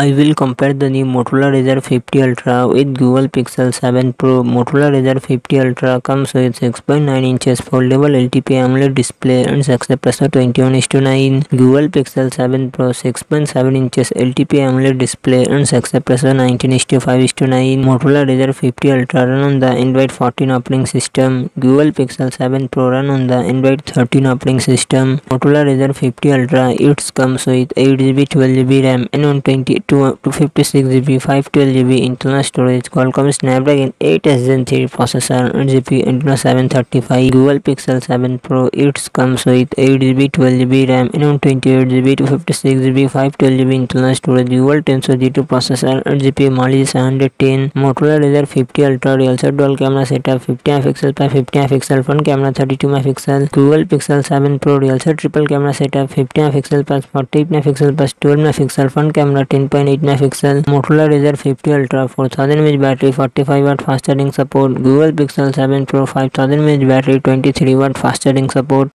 I will compare the new Motorola Razr 50 Ultra with Google Pixel 7 Pro. Motorola Razr 50 Ultra comes with 6.9 inches foldable LTP AMOLED display and success pressure 21:9. Google Pixel 7 Pro 6.7 inches LTP AMOLED display and success pressure 19:5:9. Motorola Razr 50 Ultra run on the Android 14 operating system. Google Pixel 7 Pro run on the Android 13 operating system. Motorola Razr 50 Ultra it comes with 8GB 12GB RAM and 128 2, 256GB, 512GB internal storage, Qualcomm Snapdragon 8S Gen 3 processor, 8GB Adreno 735, Google Pixel 7 Pro. It comes with 8GB, 12GB RAM, and 28GB, 256GB, 512GB internal storage, Google Tensor G2 processor, 8GB Mali 710, Motorola Razr 50 Ultra, also dual camera setup, 50 MP by 50 MP front camera, 32 MP, Google Pixel 7 Pro, also triple camera setup, 50 MP plus 40 MP plus 12 MP front camera, 10. 1.8 megapixel Motorola Razr 50 Ultra 4000 mAh battery 45 watt fast charging support Google Pixel 7 Pro 5000 mAh battery 23 watt fast charging support